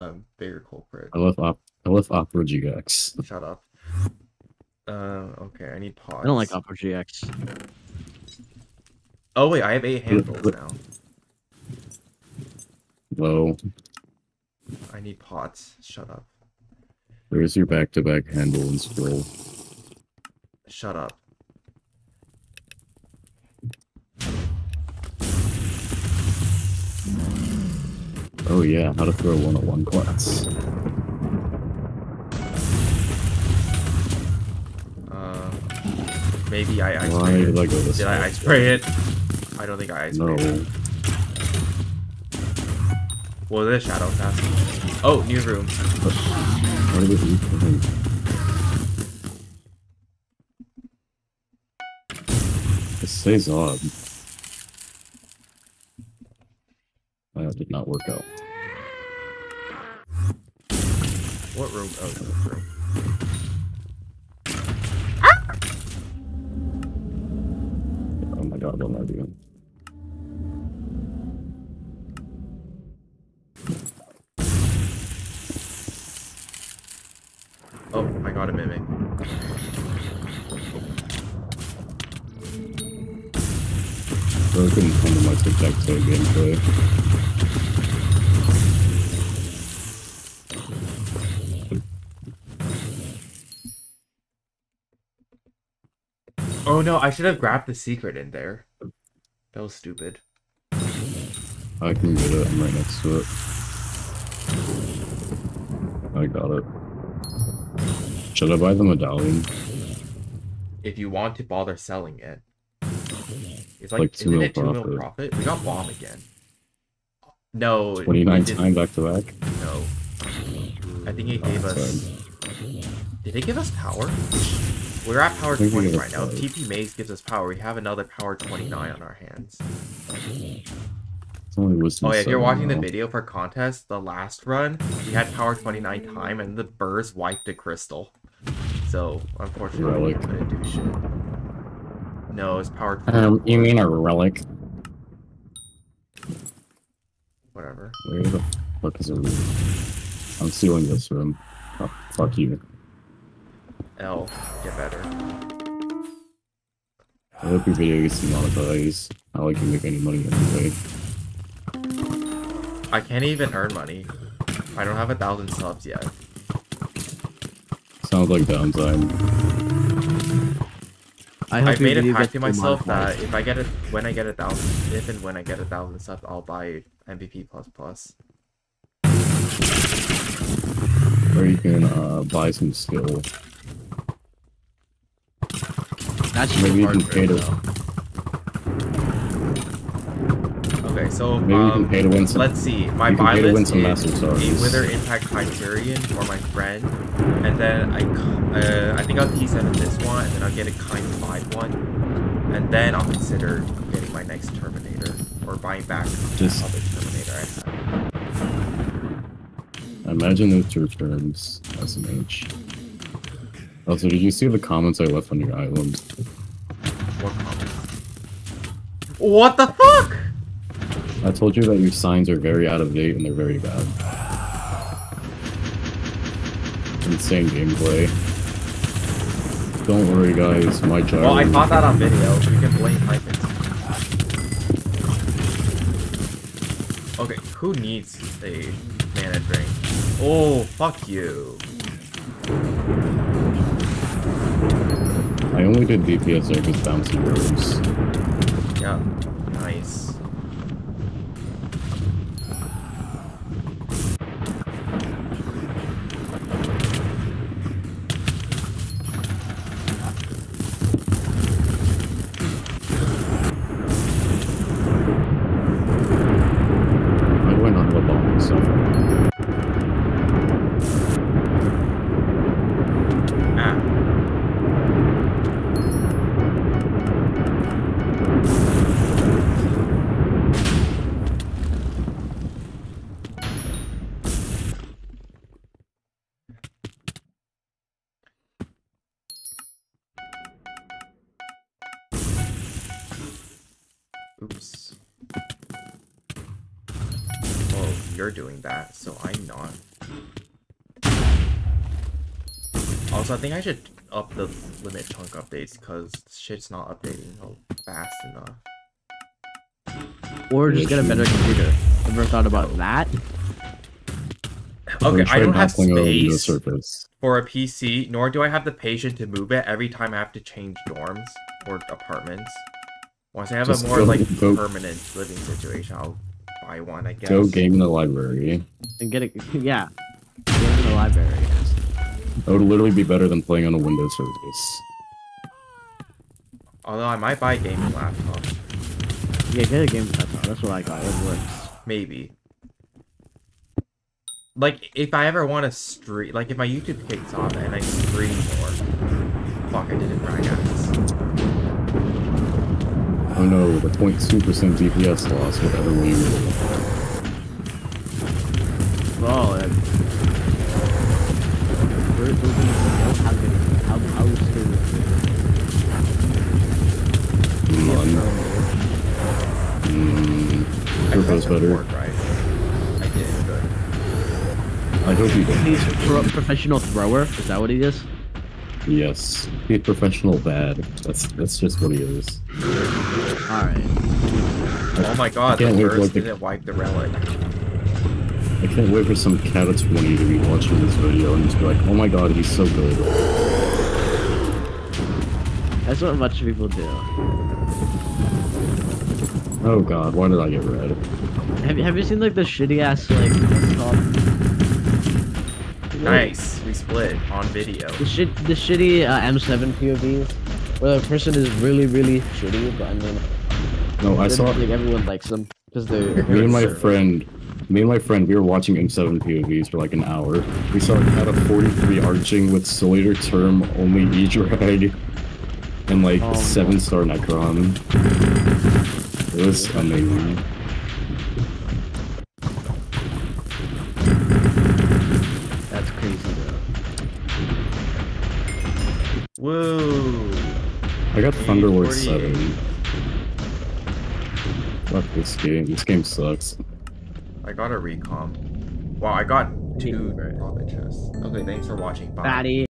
a bigger culprit. I left op I left Opera GX. Shut up. Uh, okay, I need pots. I don't like Opera GX. Oh wait, I have eight handles now. Low. I need pots. Shut up. There's your back-to-back handle and scroll. Shut up. Oh yeah, how to throw 101 class. Uh, maybe I ice Why did it. I go this Did I ice spray it? I don't think I ice No. sprayed it. Well, this shadow cast. Oh, new room. Why did it? It stays odd. That did not work out. What room? Oh, this room. Oh my god, what am I doing? Oh, I got a mimic. Couldn't come to my tic-tac-toe gameplay. Oh no, I should have grabbed the secret in there. That was stupid. I can get it, I'm right next to it. I got it. Should I buy the medallion? If you want to bother selling it. It's like, Like two isn't mil it two mil profit. profit? We got bomb again. No, 29 time back to back? No. I think it gave Oh, us. sorry. Did it give us power? We're at power I think we 20 right now. If. TP Maze gives us power, we have another power 29 on our hands. It's only wisdom Oh yeah, if you're watching the video for contest, the last run, we had power 29 time and the burst wiped the crystal. So, unfortunately, we Relic. couldn't do shit. No, it's power 29. Um, you mean a relic? Whatever. Where the fuck is a room? I'm sealing this room. Oh, fuck you. L, get better. I hope your video gets demonetized. I like you make any money anyway. I can't even earn money. I don't have a thousand subs yet. Sounds like downtime. I hope I've made a video pact to myself that if I get it, when I get a thousand, if and when I get a thousand subs, I'll buy MVP plus plus. Or you can uh, buy some skill. That should Maybe be you can for pay it, to though. Okay, so maybe you um, can pay to win some. let's see. My buy pay to win list some is a Wither Impact Hyperion for my friend, and then I, uh, I think I'll T7 this one, and then I'll get a Kind of 5 one, and then I'll consider getting my next Terminator, or buying back Just- the other Terminator I have. Imagine if it returns SMH. Oh, also, did you see the comments I left on your island? What? What the fuck? I told you that your signs are very out of date and they're very bad. Insane gameplay. Don't worry, guys. My child. Well, I caught that on video. We can blame Python. Okay, who needs a mana drink? Oh, fuck you. I only did DPS because bouncy rows. Yeah, you're doing that, so I'm not. Also, I think I should up the limit chunk updates because shit's not updating fast enough. Or just get a better computer. Ever thought about that? Okay, I don't have battling on Windows space for a PC, nor do I have the patience to move it every time I have to change dorms or apartments. Once I have Just a more like permanent living situation, I'll buy one. I guess. Go game in the library. Eh? And get it. Yeah. Get it in the library. That would literally be better than playing on a Windows Surface. Although I might buy a gaming laptop, Yeah, get a game laptop. That's what I got. It works. maybe. Like if I ever want to stream, like if my YouTube kicks off and I stream more. Fuck, I didn't brag ass. Oh no, the 0.2% DPS loss whatever and... Where- where- How good is it? How, how is it? None. Mm, Turbo's better. record, right? I did good. I hope he He's a pro- professional thrower. Is that what he is? Yes. He's professional bad. That's that's just what he is. All right. Oh my god, the can't wait for, first like, didn't wipe the relic. I can't wait for some cat of 20 to be watching this video and just be like, oh my god, he's so good. That's what much people do. Oh god, why did I get red? Have you have you seen like the shitty ass like what's it called? Nice, we split on video. The shit the shitty uh, M7 POVs where the person is really really shitty, but I mean No, I then, saw like everyone likes them because they're me and my Service. friend me and my friend we were watching M7 POVs for like an hour. We saw cat of 43 arching with Sawyer term only E drag and like Oh, seven star Necron. It was amazing. Woo! I got Thunderlord 48. 7. Fuck this game. This game sucks. I got a recom. Wow, I got two Right. profit chests. Okay, thanks for watching. Bye. Fatty.